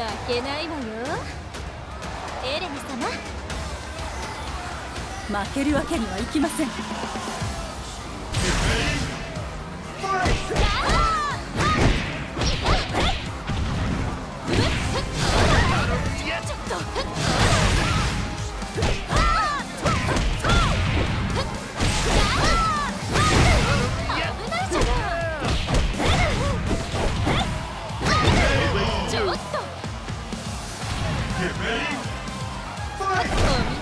負けないわよ。エレナ様。負けるわけにはいきません。Get ready. Fight!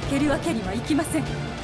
負けるわけにはいきません。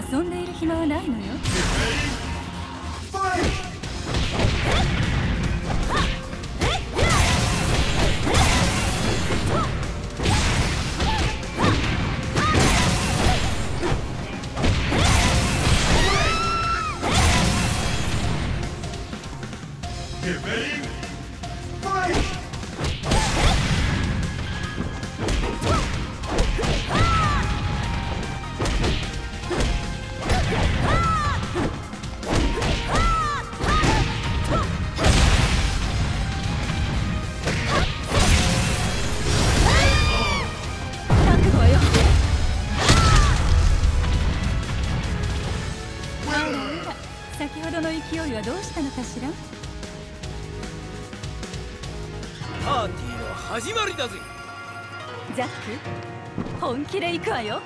遊んでいる暇はないのよ。ザック本気で行くわよ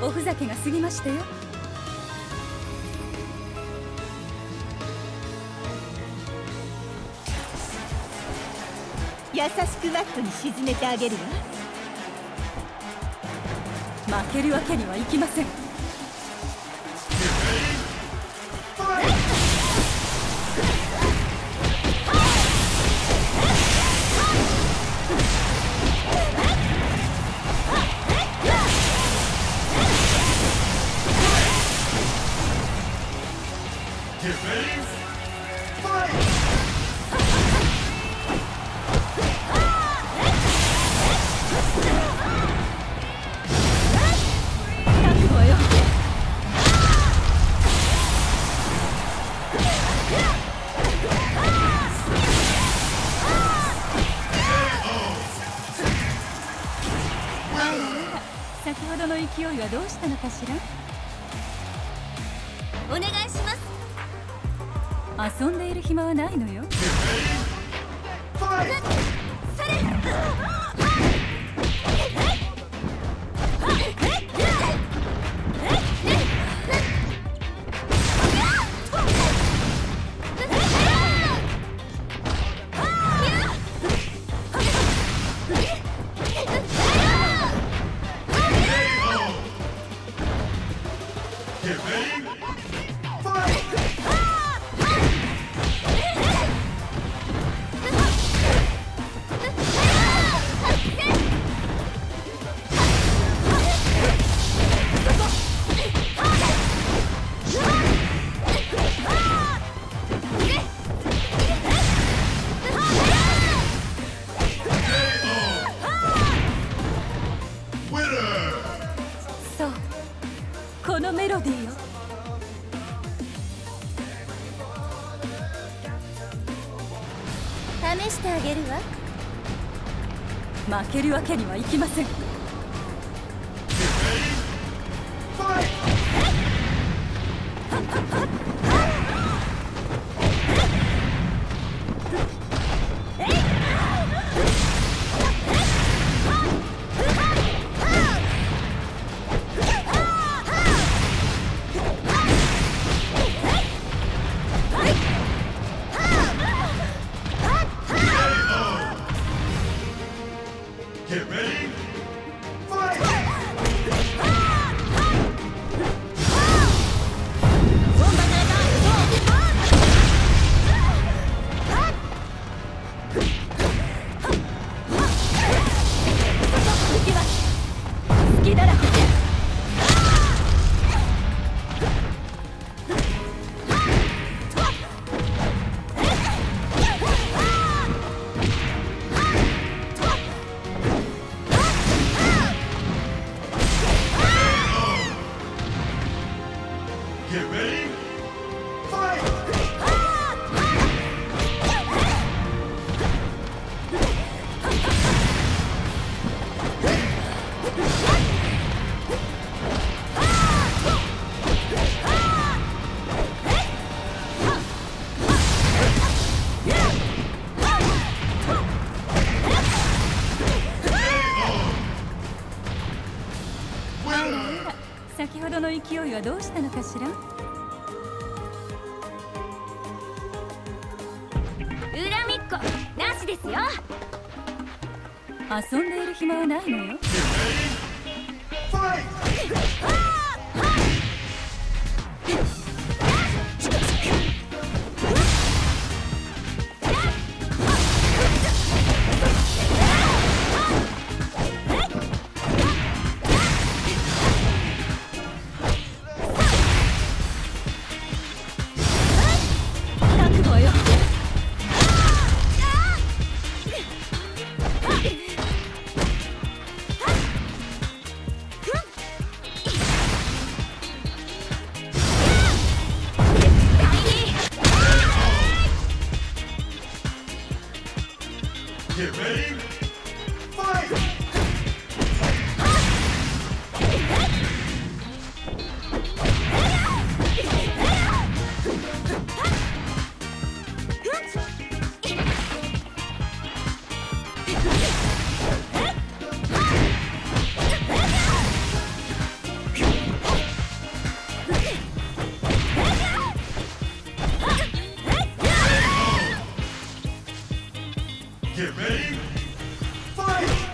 おふざけが過ぎましたよ。優しくマットに沈めてあげるわ。負けるわけにはいきません。勢いはどうしたのかしら？お願いします。遊んでいる暇はないのよ Activate! Fight! 負けるわけにはいきません。はどうしたのかしら？恨みっこなしですよ。遊んでいる暇はないのよ Get ready, fight!